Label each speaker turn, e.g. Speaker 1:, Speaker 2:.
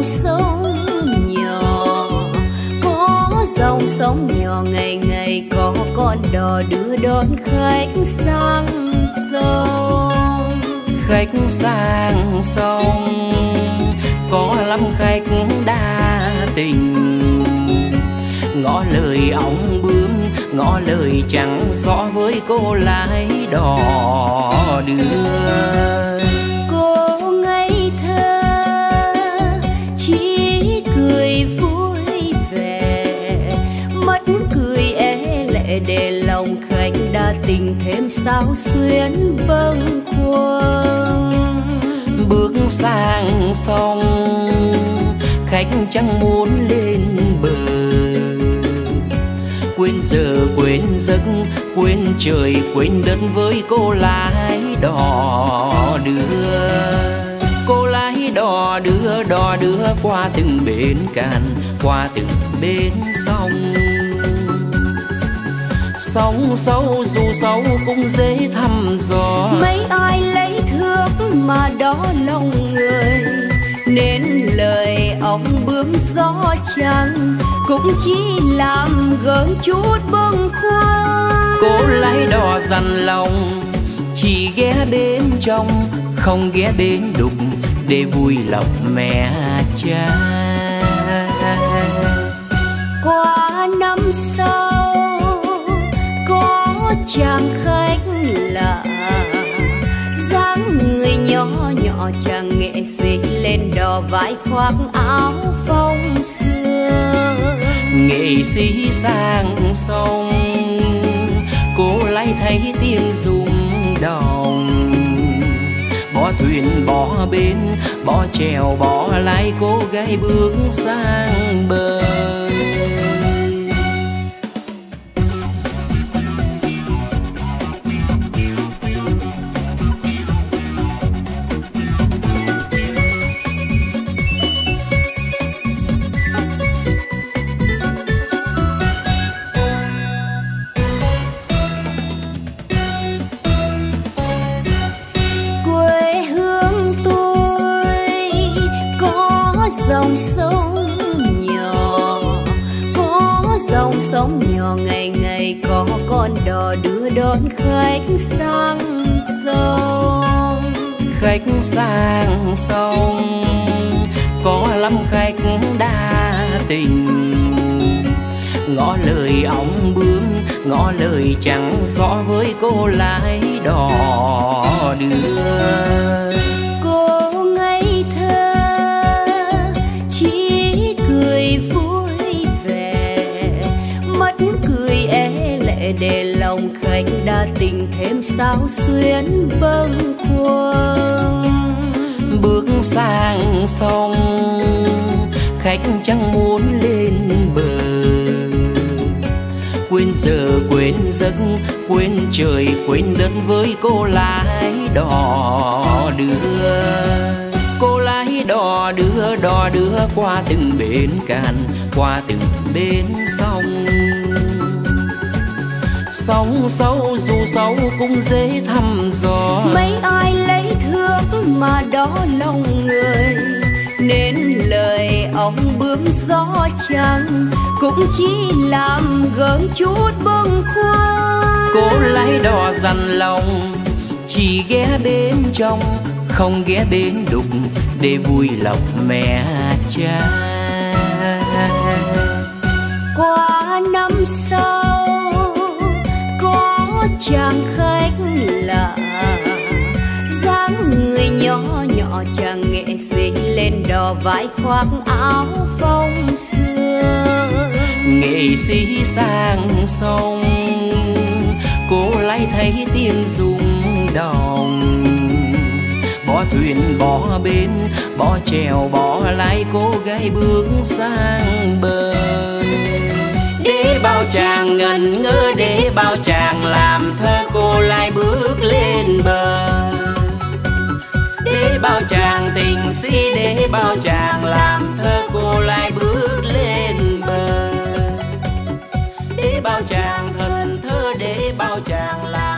Speaker 1: dòng sông nhỏ, có dòng sông nhỏ ngày ngày có con đò đưa đón khách sang sông.
Speaker 2: Khách sang sông, có lắm khách đa tình. Ngõ lời ống bướm, ngõ lời chẳng rõ với cô lái đò đưa
Speaker 1: để lòng khách đa tình thêm sao xuyến bâng khuâng.
Speaker 2: Bước sang sông, khách chẳng muốn lên bờ. Quên giờ, quên giấc, quên trời, quên đất với cô lái đò đưa. Cô lái đò đưa đò đưa qua từng bến cạn, qua từng bến sông sóng sâu dù sâu cũng dễ thăm dò.
Speaker 1: Mấy ai lấy thước mà đó lòng người nên lời ông bướm gió trăng cũng chỉ làm gớm chút bâng khuâng.
Speaker 2: Cô lái đò dằn lòng chỉ ghé đến trong không ghé đến đục để vui lòng mẹ cha.
Speaker 1: Qua năm sau chàng khách lạ. Dáng người nhỏ nhỏ, chàng nghệ sĩ lên đò vải khoác áo phong xưa.
Speaker 2: Nghệ sĩ sang sông, cô lấy thấy tiếng rung đồng bỏ thuyền, bỏ bến, bỏ chèo bỏ lái, cô gái bước sang bờ.
Speaker 1: Dòng sông nhỏ, có dòng sông nhỏ ngày ngày có con đò đưa đón khách sang sông.
Speaker 2: Khách sang sông, có lắm khách đa tình. Ngõ lời ống bướm, ngõ lời chẳng rõ với cô lái đò đưa.
Speaker 1: Để lòng khách đa tình thêm sao xuyến bâng khuâng.
Speaker 2: Bước sang sông, khách chẳng muốn lên bờ. Quên giờ, quên giấc, quên trời, quên đất với cô lái đò đưa. Cô lái đò đưa đò đưa qua từng bến cạn, qua từng bến sông sóng sâu dù sâu cũng dễ thăm dò.
Speaker 1: Mấy ai lấy thước mà đó lòng người nên lời ông bướm gió trăng cũng chỉ làm gớm chút bâng khuâng.
Speaker 2: Cô lái đò dằn lòng chỉ ghé đến trong không ghé đến đục để vui lòng mẹ cha
Speaker 1: người nhỏ nhỏ chàng nghệ sĩ lên đò vải khoác áo phong xưa.
Speaker 2: Nghệ sĩ sang sông, cô lại thấy tiếng rung đồng bỏ thuyền, bỏ bến, bỏ chèo, bỏ lái, cô gái bước sang bờ. Để bao chàng ngần ngơ, để bao chàng làm thơ, cô lại bước lên bờ bao chàng tình si để bao chàng làm thơ cô lại bước lên bờ. Để bao chàng thần thơ để bao chàng làm